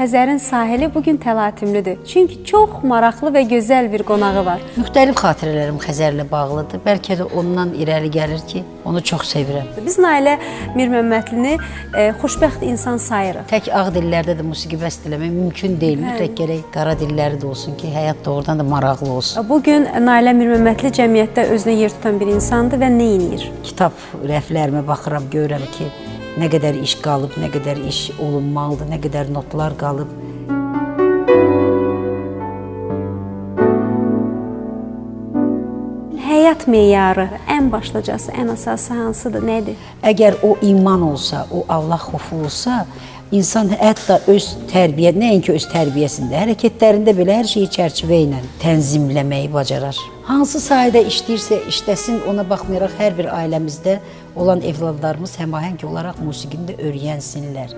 Xəzərin sahili bu gün təlatimlidir. Çünki çox maraqlı və gözəl bir qonağı var. Müxtəlif xatirələrim Xəzərlə bağlıdır. Bəlkə də ondan irəli gəlir ki, onu çox sevirəm. Biz Nailə Mirməmmədlini e, xoşbəxt insan sayırıq. Tək ağ dillərdə də musiqi bəst eləmək mümkün deyil. Mütləq gərək qara dilləri də olsun ki, həyat doğrudan da maraqlı olsun. Bu gün Nailə Mirməmmədli cəmiyyətdə özünə yer tutan bir insandır və nə edir? Kitab rəflərimə baxıram, görürəm ki, nə qədər iş qalıb, nə qədər iş olunmalıdır, nə qədər notlar qalıb. Həyat meyarı ən başlıcası, ən əsası hansıdır, nədir? Əgər o iman olsa, o Allah xofu olsa, insan hətta öz tərbiyə, nəinki öz tərbiyəsində, hərəkətlərində belə hər şeyi çərçivə ilə tənzimləməyi bacarar. Hansı sahədə işləyirsə, işləsin, ona baxmayaraq hər bir ailəmizdə olan evladlarımız həmahəng olaraq musiqini də öyrənsinlər.